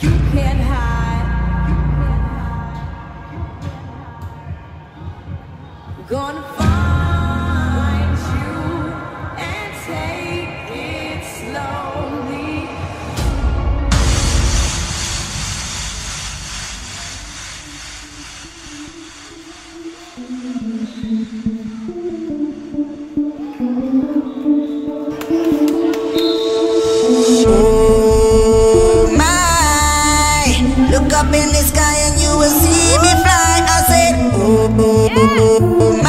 You can't have. the sky and you will see me fly. I said, oh, oh, oh, oh, oh.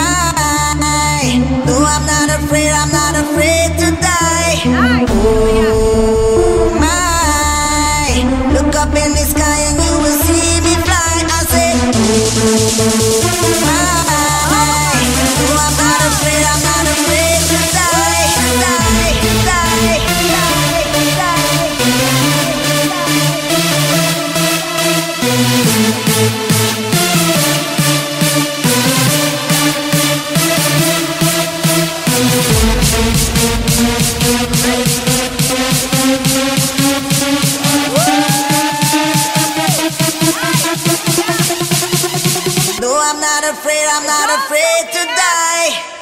I'm not afraid to die.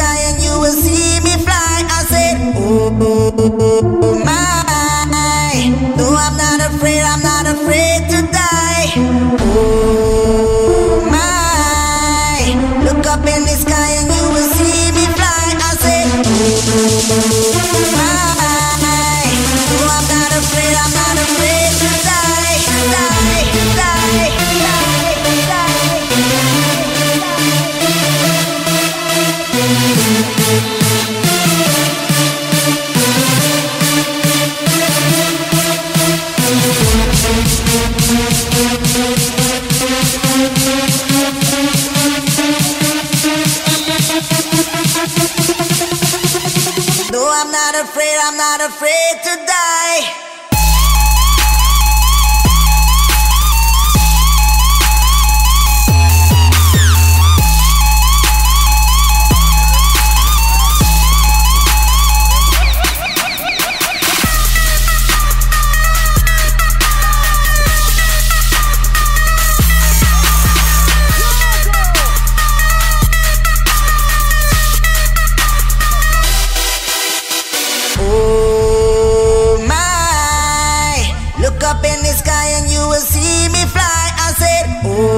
sky and you will see me fly. I said, oh, oh, oh, oh. not afraid to die.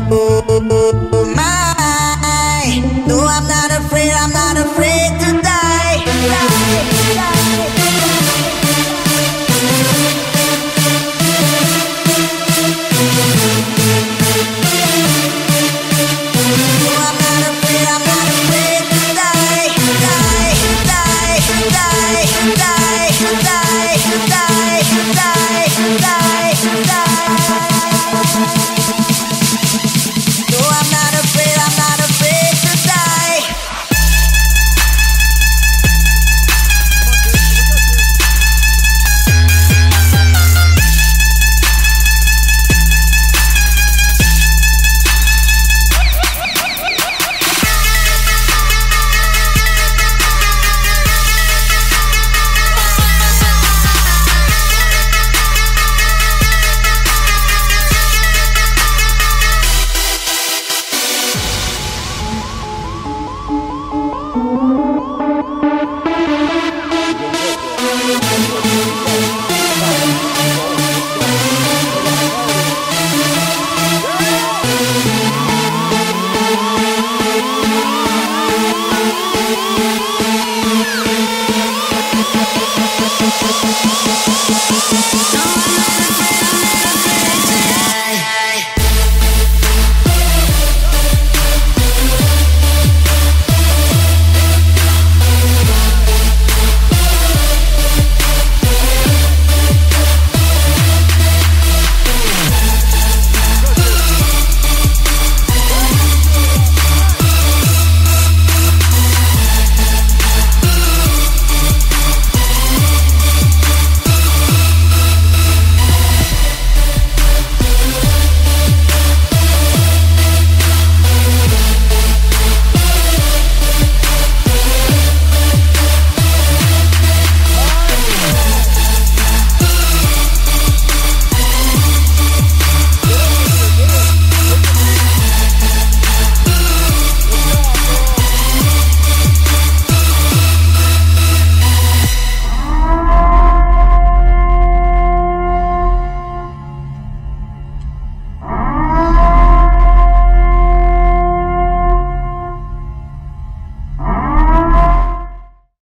my